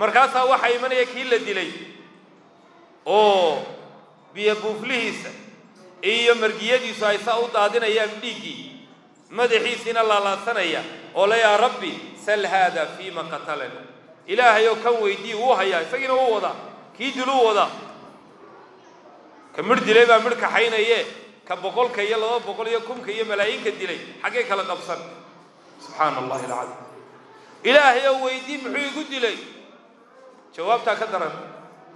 markaasaa waxaa imanaya kii la dilay oo biyo buuflihiisa iyo margiyadiisu ay saa u daadinayaan dhiiggii madaxiisiina laalaadsanaya oo le yaa rabbi sal haada fiima qatalana ilaahay oo kan weydii wuu hayaa isagiina wuu wadaa kii diluu wadaa. Ka midh dilay baa midh kaxaynaye ka boqolka iyo laba boqol iyo kunka iyo malaayinka dilay xaggay kala qabsan. Subxaana allahi alcadiim. Ilaahay oo weydii muxuu igu dilay jawaabtaa ka daran.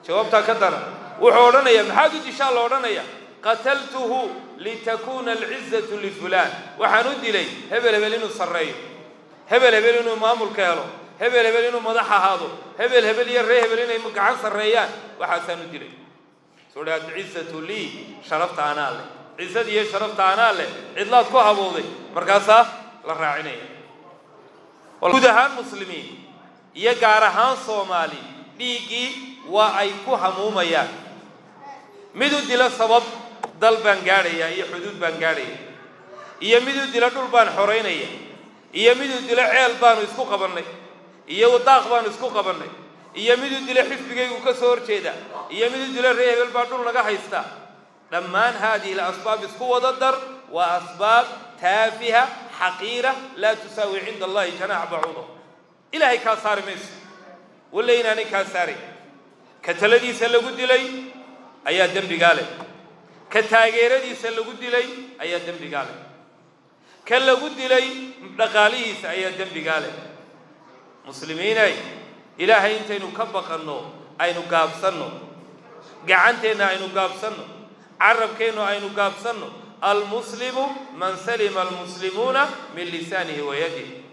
Jawaabtaa ka daran. Wuxuu odhanayaa maxaad u dishaa la odhanaya qataltuhu litakuuna alcizatu lifulaan. Waxaan u dilay hebel hebel inuu sarreeyo. Hebel hebel inuu maamulka helo. Hebel hebel inuu madax ahaado. Hebel hebel iyo ree hebel inay gacan sarreeyaan. Waxaasaan u dilay. Suu dhi alcizatu lii sharafta anaa leh. Cizada iyo sharafta anaa leh cidlaad ku habowday markaasaa la raacinaya. Guud ahaan muslimiin iyo gaar ahaan soomaali dhiiggii waa ay ku hamuumayaan. Mid u dilo sabab dal baan gaadhaya iyo xuduud baan gaadhaya. Iyo mid u dilo dhul baan xoraynaya iyo mid u dilo ceel baanu isku qabannay. Iyo daaq baanu isku qabannay. Iyo mid u dilo xisbigaygu ka soo horjeeda iyo mid u dilo ree hebel baa dhul naga haysta. Dhammaan haadihi alasbaab isku wada dar waa asbaab taafiha xaqiira laa tusaawi cinda allahi janaax bacuudo ilaahay kaa saari mayso walla inaanay kaa saaray ka taladiisa lagu dilay ayaa dembigaa leh ka taageeradiisa lagu dilay ayaa dembigaa leh ka lagu dilay dhaqaalihiisa ayaa dembigaa leh muslimiinay ilaahay intaynu ka baqanno aynu gaabsanno. Gacanteenna aynu gaabsanno. Carabkeennu aynu gaabsanno. Almuslimu man salima almuslimuuna min lisaanihi wa yadihi